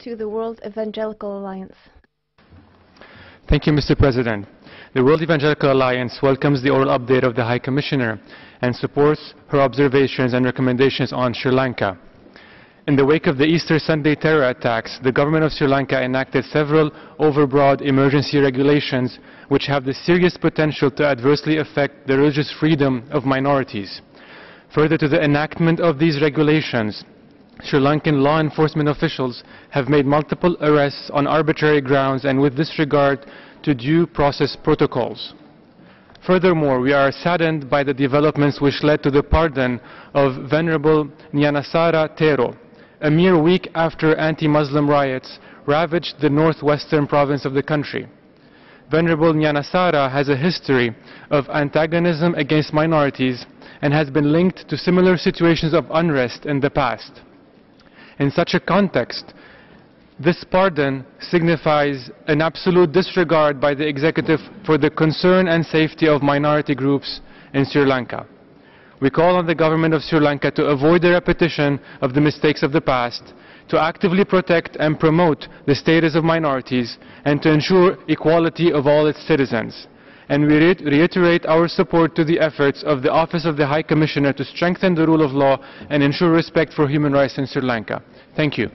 to the World Evangelical Alliance. Thank you, Mr. President. The World Evangelical Alliance welcomes the oral update of the High Commissioner and supports her observations and recommendations on Sri Lanka. In the wake of the Easter Sunday terror attacks, the government of Sri Lanka enacted several overbroad emergency regulations which have the serious potential to adversely affect the religious freedom of minorities. Further to the enactment of these regulations, Sri Lankan law enforcement officials have made multiple arrests on arbitrary grounds and with disregard to due process protocols. Furthermore, we are saddened by the developments which led to the pardon of Venerable Gnanasara Thero, a mere week after anti-Muslim riots ravaged the northwestern province of the country. Venerable Gnanasara has a history of antagonism against minorities and has been linked to similar situations of unrest in the past. In such a context, this pardon signifies an absolute disregard by the executive for the concern and safety of minority groups in Sri Lanka. We call on the government of Sri Lanka to avoid the repetition of the mistakes of the past, to actively protect and promote the status of minorities, and to ensure equality of all its citizens. And we re reiterate our support to the efforts of the Office of the High Commissioner to strengthen the rule of law and ensure respect for human rights in Sri Lanka. Thank you.